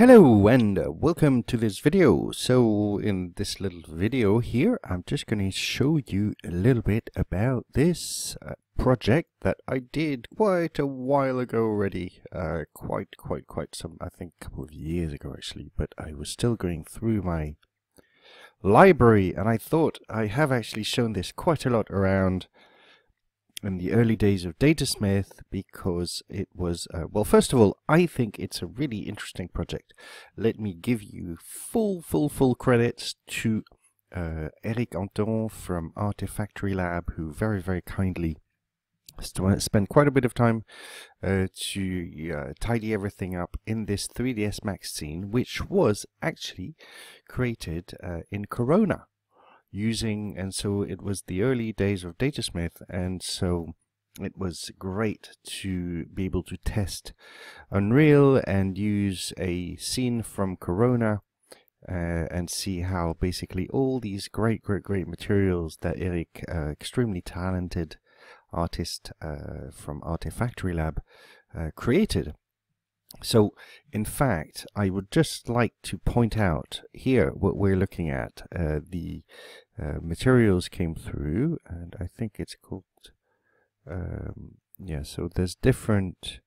Hello and uh, welcome to this video. So in this little video here, I'm just going to show you a little bit about this uh, project that I did quite a while ago already. Uh, quite, quite, quite some, I think a couple of years ago actually, but I was still going through my library and I thought I have actually shown this quite a lot around in the early days of Datasmith because it was, uh, well, first of all, I think it's a really interesting project. Let me give you full, full, full credits to uh, Eric Anton from Artrefactory Lab, who very, very kindly spent quite a bit of time uh, to uh, tidy everything up in this 3ds Max scene, which was actually created uh, in Corona using, and so it was the early days of Datasmith, and so it was great to be able to test Unreal and use a scene from Corona uh, and see how basically all these great, great, great materials that Eric, uh, extremely talented artist uh, from Artrefactory Lab, uh, created. So, in fact, I would just like to point out here what we're looking at. Uh, the uh, materials came through, and I think it's called, um, yeah, so there's different,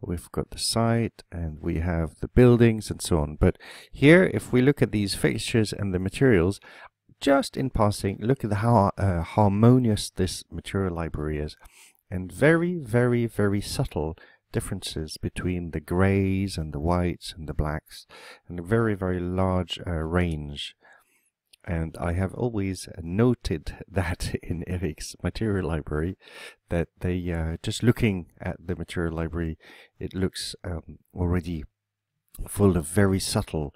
we've got the site, and we have the buildings, and so on. But here, if we look at these fixtures and the materials, just in passing, look at how uh, harmonious this material library is, and very, very, very subtle differences between the grays and the whites and the blacks and a very very large uh, range. And I have always noted that in Eric's material library that they uh, just looking at the material library it looks um, already full of very subtle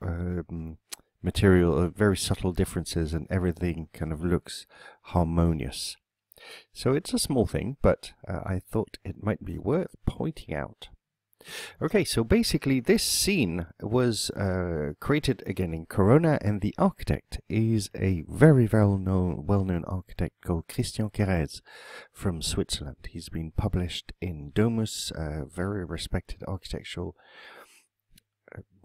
um, material of very subtle differences and everything kind of looks harmonious so it's a small thing, but uh, I thought it might be worth pointing out. Okay, so basically this scene was uh, created again in Corona and the architect is a very well-known well-known architect called Christian Kerez from Switzerland. He's been published in Domus, a very respected architectural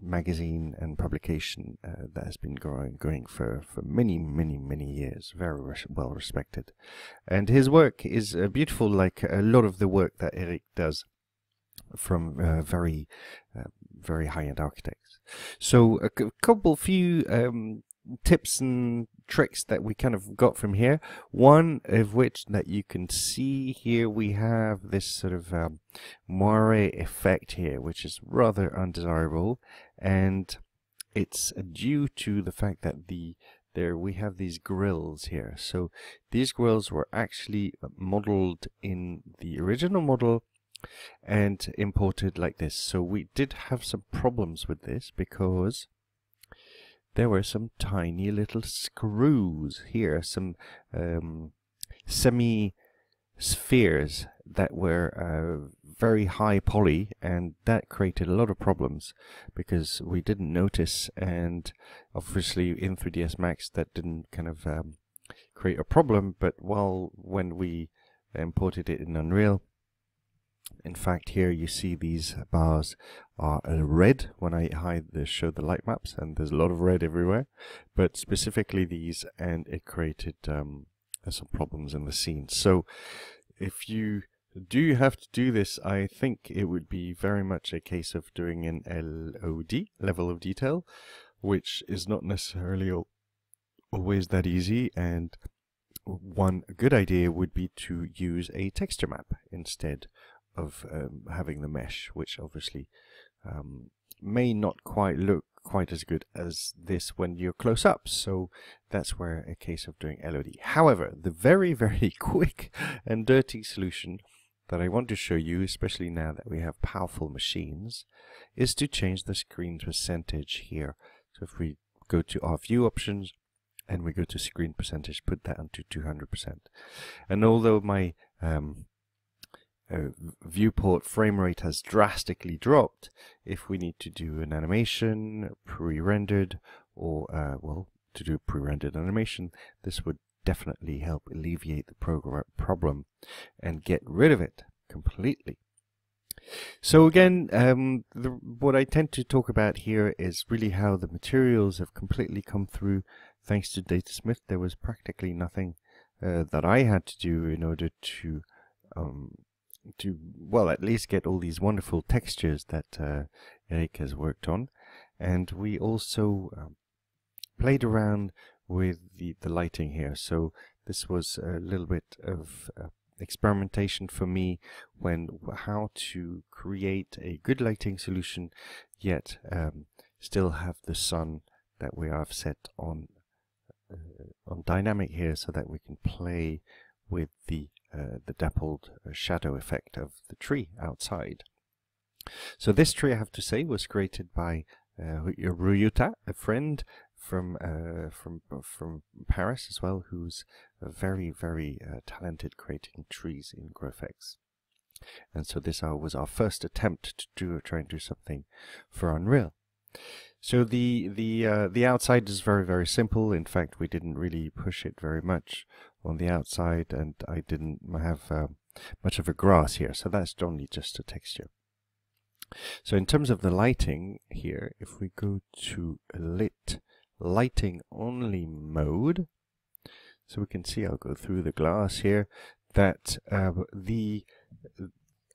magazine and publication uh, that has been growing, going for, for many, many, many years. Very res well respected. And his work is uh, beautiful, like a lot of the work that Eric does from uh, very, uh, very high end architects. So, a couple few um, tips and tricks that we kind of got from here. One of which that you can see here, we have this sort of um, moire effect here, which is rather undesirable, and it's due to the fact that the there we have these grills here. So these grills were actually modeled in the original model and imported like this. So we did have some problems with this because there were some tiny little screws here, some um, semi spheres that were uh, very high poly and that created a lot of problems because we didn't notice and obviously in 3ds max that didn't kind of um, create a problem but while when we imported it in unreal in fact, here you see these bars are red when I hide the show the light maps, and there's a lot of red everywhere. But specifically these, and it created um, some problems in the scene. So if you do have to do this, I think it would be very much a case of doing an LOD, level of detail, which is not necessarily always that easy, and one good idea would be to use a texture map instead of um, having the mesh, which obviously um, may not quite look quite as good as this when you're close up. So that's where a case of doing LOD. However, the very, very quick and dirty solution that I want to show you, especially now that we have powerful machines, is to change the screen percentage here. So if we go to our view options and we go to screen percentage, put that onto 200%. And although my um, uh, viewport frame rate has drastically dropped if we need to do an animation pre-rendered or uh, well to do pre-rendered animation this would definitely help alleviate the program problem and get rid of it completely So again, um, the, what I tend to talk about here is really how the materials have completely come through thanks to Datasmith. There was practically nothing uh, that I had to do in order to um, to well at least get all these wonderful textures that uh, Eric has worked on, and we also um, played around with the the lighting here. So this was a little bit of uh, experimentation for me when how to create a good lighting solution yet um, still have the sun that we have set on uh, on dynamic here so that we can play with the uh, the dappled uh, shadow effect of the tree outside. So this tree I have to say was created by uh, a friend from uh, from from Paris as well, who's very very uh, talented creating trees in GrowFX. And so this uh, was our first attempt to do try and do something for Unreal. So the the uh, the outside is very very simple. In fact, we didn't really push it very much on the outside, and I didn't have uh, much of a grass here. So that's only just a texture. So in terms of the lighting here, if we go to lit lighting only mode. So we can see, I'll go through the glass here, that uh, the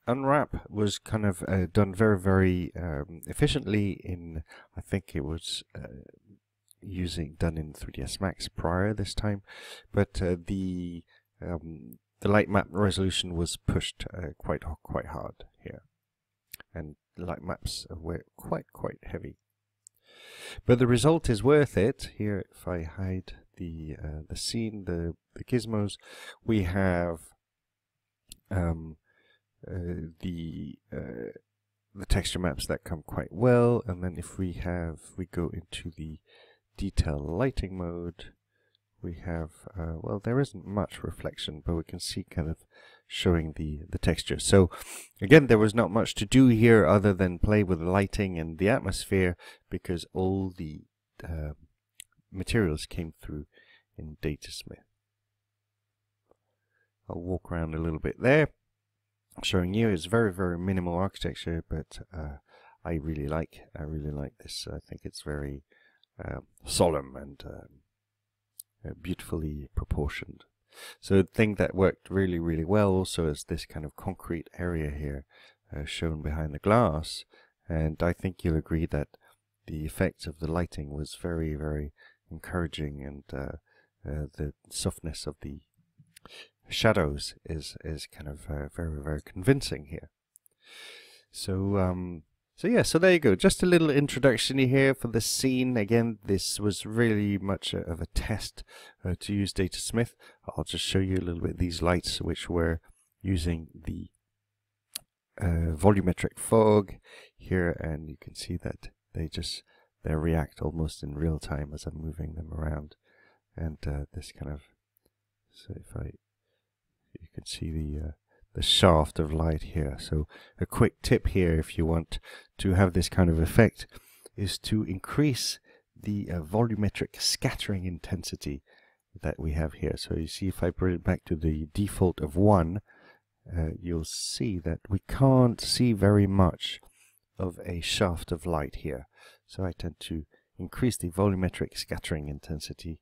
unwrap was kind of uh, done very, very um, efficiently in, I think it was uh, using, done in 3ds Max prior this time, but uh, the um, the light map resolution was pushed uh, quite quite hard here, and light maps were quite quite heavy. But the result is worth it. Here, if I hide the uh, the scene, the, the gizmos, we have um, the uh, the texture maps that come quite well. And then if we have, we go into the detail lighting mode, we have, uh, well, there isn't much reflection, but we can see kind of showing the, the texture. So again, there was not much to do here other than play with the lighting and the atmosphere because all the uh, materials came through in Datasmith. I'll walk around a little bit there, showing you it's very, very minimal architecture, but uh, I really like, I really like this. I think it's very uh, solemn and um, uh, beautifully proportioned. So the thing that worked really, really well also is this kind of concrete area here uh, shown behind the glass. And I think you'll agree that the effect of the lighting was very, very encouraging and uh, uh, the softness of the shadows is, is kind of uh, very, very convincing here. So um, so yeah, so there you go. Just a little introduction here for the scene. Again, this was really much of a test uh, to use Datasmith. I'll just show you a little bit these lights, which were using the uh, volumetric fog here, and you can see that they just they react almost in real time as I'm moving them around, and uh, this kind of so if I you can see the uh, the shaft of light here. So a quick tip here if you want to have this kind of effect is to increase the uh, volumetric scattering intensity that we have here. So you see if I bring it back to the default of 1, uh, you'll see that we can't see very much of a shaft of light here. So I tend to increase the volumetric scattering intensity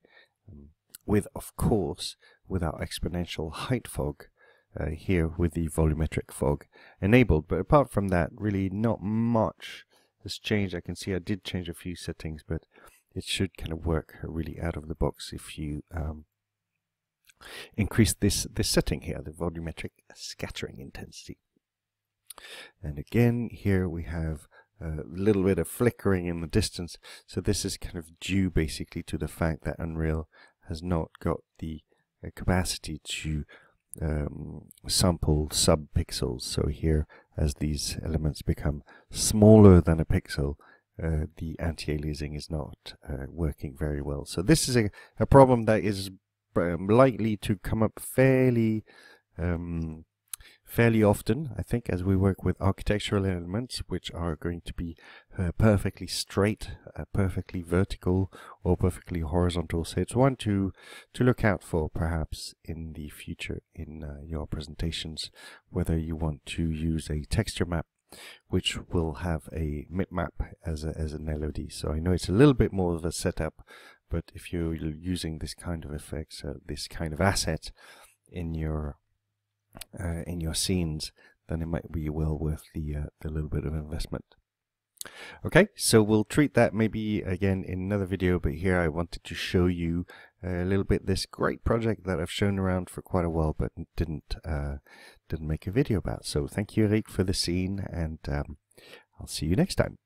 um, with, of course, with our exponential height fog uh, here with the volumetric fog enabled. But apart from that, really not much has changed. I can see I did change a few settings, but it should kind of work really out of the box if you um, increase this, this setting here, the volumetric scattering intensity. And again, here we have a little bit of flickering in the distance. So this is kind of due basically to the fact that Unreal has not got the uh, capacity to um, sample sub-pixels. So here, as these elements become smaller than a pixel, uh, the anti-aliasing is not uh, working very well. So this is a, a problem that is um, likely to come up fairly um, fairly often, I think, as we work with architectural elements, which are going to be uh, perfectly straight, uh, perfectly vertical, or perfectly horizontal. So it's one to, to look out for, perhaps, in the future in uh, your presentations, whether you want to use a texture map which will have a mipmap as a, as an LOD. So I know it's a little bit more of a setup, but if you're using this kind of effects, uh, this kind of asset in your uh, in your scenes, then it might be well worth the uh, the little bit of investment. Okay, so we'll treat that maybe again in another video, but here I wanted to show you a little bit this great project that I've shown around for quite a while, but didn't uh, didn't make a video about. So thank you, Eric, for the scene, and um, I'll see you next time.